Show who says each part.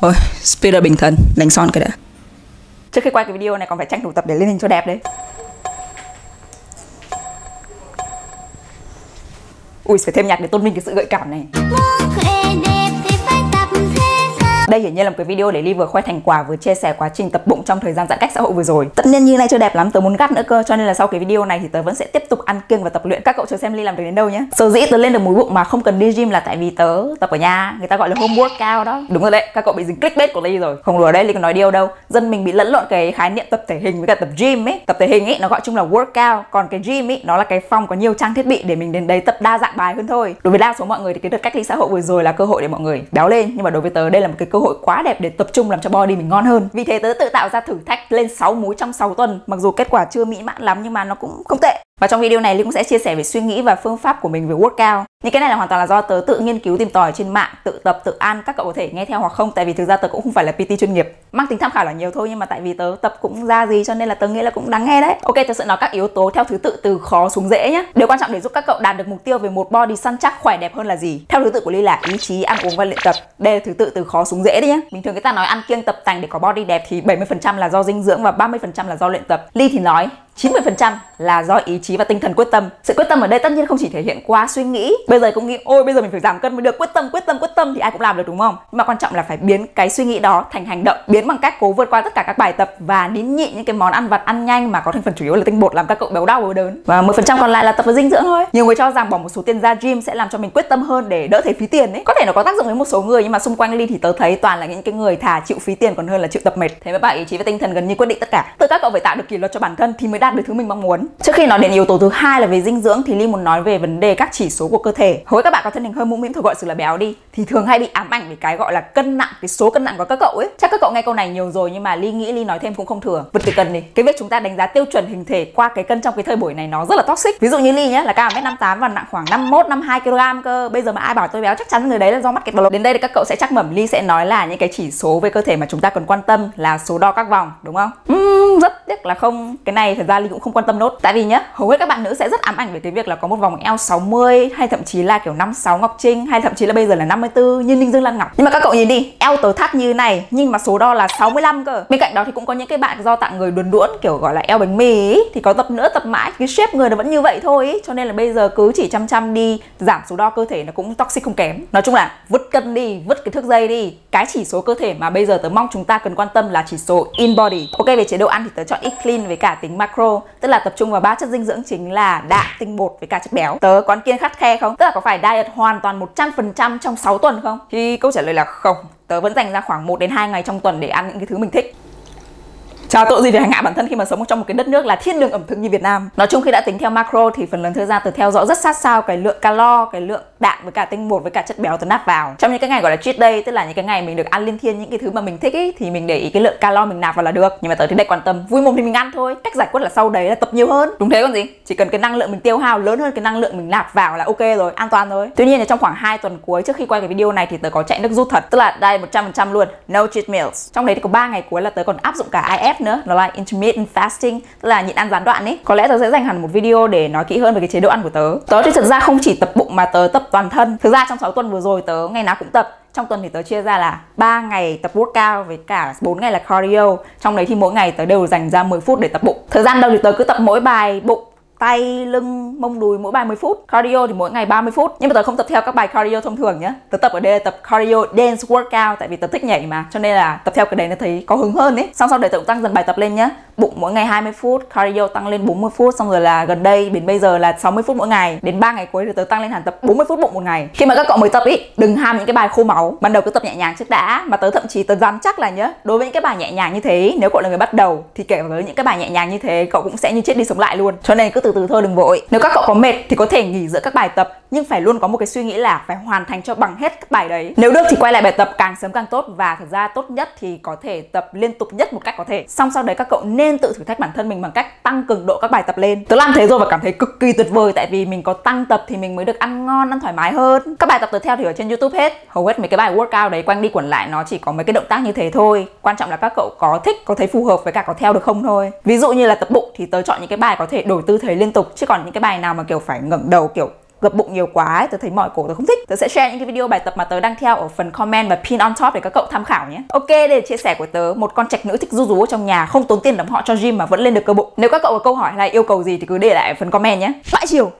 Speaker 1: Ôi, speeder bình thần, đánh son cái đã. Trước khi quay cái video này còn phải tranh thủ tập để lên hình cho đẹp đấy. Ui, phải thêm nhạc để tôn vinh cái sự gợi cảm này đây hiển nhiên là một cái video để Ly vừa khoe thành quả vừa chia sẻ quá trình tập bụng trong thời gian giãn cách xã hội vừa rồi. Tất nhiên như này chưa đẹp lắm, tớ muốn gắt nữa cơ, cho nên là sau cái video này thì tớ vẫn sẽ tiếp tục ăn kiêng và tập luyện. Các cậu chờ xem Ly làm được đến đâu nhé. Sở dĩ tớ lên được múi bụng mà không cần đi gym là tại vì tớ tập ở nhà, người ta gọi là home workout đó. Đúng rồi đấy, các cậu bị dính clickbait của Ly rồi. Không đùa đấy, Ly còn nói điều đâu. Dân mình bị lẫn lộn cái khái niệm tập thể hình với cả tập gym ấy. Tập thể hình ấy nó gọi chung là workout, còn cái gym ấy nó là cái phòng có nhiều trang thiết bị để mình đến đấy tập đa dạng bài hơn thôi. Đối với đa số mọi người thì cái đợt cách ly xã hội vừa rồi là cơ hội để mọi người béo lên, nhưng mà đối với tớ đây là một cái cơ hội quá đẹp để tập trung làm cho body mình ngon hơn. Vì thế tớ tự tạo ra thử thách lên 6 múi trong 6 tuần. Mặc dù kết quả chưa mỹ mãn lắm nhưng mà nó cũng không tệ và trong video này Linh cũng sẽ chia sẻ về suy nghĩ và phương pháp của mình về workout. Những cái này là hoàn toàn là do tớ tự nghiên cứu tìm tòi trên mạng, tự tập, tự ăn. Các cậu có thể nghe theo hoặc không tại vì thực ra tớ cũng không phải là PT chuyên nghiệp. Mang tính tham khảo là nhiều thôi nhưng mà tại vì tớ tập cũng ra gì cho nên là tớ nghĩ là cũng đáng nghe đấy. Ok, tớ sẽ nói các yếu tố theo thứ tự từ khó xuống dễ nhé. Điều quan trọng để giúp các cậu đạt được mục tiêu về một body săn chắc khỏe đẹp hơn là gì? Theo thứ tự của Ly là ý chí, ăn uống và luyện tập. Đây là thứ tự từ khó xuống dễ đấy nhé. Bình thường người ta nói ăn kiêng tập tành để có body đẹp thì 70% là do dinh dưỡng và 30% là do luyện tập. Ly thì nói 90% là do ý chí và tinh thần quyết tâm. Sự quyết tâm ở đây tất nhiên không chỉ thể hiện qua suy nghĩ. Bây giờ cũng nghĩ ôi bây giờ mình phải giảm cân mới được, quyết tâm quyết tâm quyết tâm thì ai cũng làm được đúng không? Nhưng mà quan trọng là phải biến cái suy nghĩ đó thành hành động, biến bằng cách cố vượt qua tất cả các bài tập và nín nhịn những cái món ăn vặt ăn nhanh mà có thành phần chủ yếu là tinh bột làm các cậu béo đau và đớn. Và 10% còn lại là tập và dinh dưỡng thôi. Nhiều người cho rằng bỏ một số tiền ra gym sẽ làm cho mình quyết tâm hơn để đỡ thấy phí tiền ấy. Có thể nó có tác dụng với một số người nhưng mà xung quanh Ly thì tớ thấy toàn là những cái người thà chịu phí tiền còn hơn là chịu tập mệt. Thế mới bảo ý chí và tinh thần gần như quyết định tất cả. Từ các cậu phải tạo được kỷ luật cho bản thân thì mới đạt được thứ mình mong muốn. Trước khi nói đến yếu tố thứ hai là về dinh dưỡng thì Ly muốn nói về vấn đề các chỉ số của cơ thể. Hối các bạn có thân hình hơi mũm mĩm thường gọi sự là béo đi thì thường hay bị ám ảnh về cái gọi là cân nặng, cái số cân nặng của các cậu ấy. Chắc các cậu nghe câu này nhiều rồi nhưng mà Ly nghĩ Ly nói thêm cũng không thừa. Vượt từ cân đi. Cái việc chúng ta đánh giá tiêu chuẩn hình thể qua cái cân trong cái thời buổi này nó rất là toxic. Ví dụ như Ly nhé là cao 1m58 và nặng khoảng 51 52 kg cơ. Bây giờ mà ai bảo tôi béo chắc chắn người đấy là do mắt kẹt vào Đến đây thì các cậu sẽ chắc mẩm Ly sẽ nói là những cái chỉ số về cơ thể mà chúng ta cần quan tâm là số đo các vòng đúng không? Uhm, rất tiếc là không cái này thật ra Ly cũng không quan tâm nốt. Tại vì nhá, hầu hết các bạn nữ sẽ rất ám ảnh về cái việc là có một vòng eo 60 hay thậm chí là kiểu 56 Ngọc Trinh hay thậm chí là bây giờ là 54 như Ninh Dương Lan Ngọc. Nhưng mà các cậu nhìn đi, eo tớ thắt như này nhưng mà số đo là 65 cơ. Bên cạnh đó thì cũng có những cái bạn do tặng người đuồn đuỗn kiểu gọi là eo bánh mì ý, thì có tập nữa tập mãi cái shape người nó vẫn như vậy thôi ý. Cho nên là bây giờ cứ chỉ chăm chăm đi giảm số đo cơ thể nó cũng toxic không kém. Nói chung là vứt cân đi, vứt cái thước dây đi. Cái chỉ số cơ thể mà bây giờ tớ mong chúng ta cần quan tâm là chỉ số in body. Ok về chế độ ăn thì tớ chọn eat clean với cả tính macro, tức là tập trung vào ba chất dinh dưỡng chính là đạm, tinh bột với cả chất béo. Tớ có kiêng khắt khe không? Tức là có phải diet hoàn toàn 100% trong 6 tuần không? Thì câu trả lời là không. Tớ vẫn dành ra khoảng 1 đến 2 ngày trong tuần để ăn những cái thứ mình thích. Chào tội gì về hành hạ bản thân khi mà sống trong một cái đất nước là thiên đường ẩm thực như Việt Nam. Nói chung khi đã tính theo macro thì phần lớn thời gian từ theo dõi rất sát sao cái lượng calo, cái lượng đạm với cả tinh bột với cả chất béo từ nạp vào. Trong những cái ngày gọi là cheat day tức là những cái ngày mình được ăn liên thiên những cái thứ mà mình thích ý, thì mình để ý cái lượng calo mình nạp vào là được. Nhưng mà tới thì đây quan tâm vui mồm thì mình ăn thôi. Cách giải quyết là sau đấy là tập nhiều hơn. Đúng thế còn gì? Chỉ cần cái năng lượng mình tiêu hao lớn hơn cái năng lượng mình nạp vào là ok rồi, an toàn rồi. Tuy nhiên là trong khoảng 2 tuần cuối trước khi quay cái video này thì tớ có chạy nước rút thật, tức là đây 100% luôn, no cheat meals. Trong đấy thì có 3 ngày cuối là tớ còn áp dụng cả IF nữa, nó là intermittent fasting, tức là nhịn ăn gián đoạn ấy. Có lẽ tớ sẽ dành hẳn một video để nói kỹ hơn về cái chế độ ăn của tớ. Tớ thì thực ra không chỉ tập bụng mà tớ tập toàn thân. Thực ra trong 6 tuần vừa rồi tớ ngày nào cũng tập trong tuần thì tớ chia ra là 3 ngày tập workout với cả 4 ngày là cardio trong đấy thì mỗi ngày tớ đều dành ra 10 phút để tập bụng thời gian đầu thì tớ cứ tập mỗi bài bụng tay, lưng, mông đùi mỗi bài 10 phút. Cardio thì mỗi ngày 30 phút. Nhưng mà tớ không tập theo các bài cardio thông thường nhé Tớ tập ở đây là tập cardio dance workout Tại vì tớ thích nhảy mà. Cho nên là tập theo cái đấy nó thấy có hứng hơn ấy. Xong sau đấy tớ cũng tăng dần bài tập lên nhé Bụng mỗi ngày 20 phút, cardio tăng lên 40 phút Xong rồi là gần đây đến bây giờ là 60 phút mỗi ngày Đến 3 ngày cuối thì tớ tăng lên hẳn tập 40 phút bụng một ngày. Khi mà các cậu mới tập ý, đừng ham những cái bài khô máu. Ban đầu cứ tập nhẹ nhàng trước đã Mà tớ thậm chí tớ dám chắc là nhớ Đối với những cái bài nhẹ nhàng như thế Nếu cậu là người bắt đầu Thì kể với những cái bài nhẹ nhàng như thế Cậu cũng sẽ như chết đi sống lại luôn. Cho nên cứ từ từ thôi đừng vội. Nếu các cậu có mệt thì có thể nghỉ giữa các bài tập nhưng phải luôn có một cái suy nghĩ là phải hoàn thành cho bằng hết các bài đấy. Nếu được thì quay lại bài tập càng sớm càng tốt và thật ra tốt nhất thì có thể tập liên tục nhất một cách có thể. Xong sau đấy các cậu nên tự thử thách bản thân mình bằng cách tăng cường độ các bài tập lên. Tớ làm thế rồi và cảm thấy cực kỳ tuyệt vời tại vì mình có tăng tập thì mình mới được ăn ngon, ăn thoải mái hơn. Các bài tập tiếp theo thì ở trên youtube hết. Hầu hết mấy cái bài workout đấy quanh đi quẩn lại nó chỉ có mấy cái động tác như thế thôi. Quan trọng là các cậu có thích, có thấy phù hợp với cả có theo được không thôi. Ví dụ như là tập bụng thì tớ chọn những cái bài có thể đổi tư thế liên tục, chứ còn những cái bài nào mà kiểu phải ngẩng đầu, kiểu gập bụng nhiều quá ấy, tớ thấy mỏi cổ tớ không thích. Tớ sẽ share những cái video bài tập mà tớ đang theo ở phần comment và pin on top để các cậu tham khảo nhé. Ok đây là chia sẻ của tớ một con trạch nữ thích du rú ở trong nhà không tốn tiền đóng họ cho gym mà vẫn lên được cơ bụng. Nếu các cậu có câu hỏi hay là yêu cầu gì thì cứ để lại ở phần comment nhé. Vãi chiều!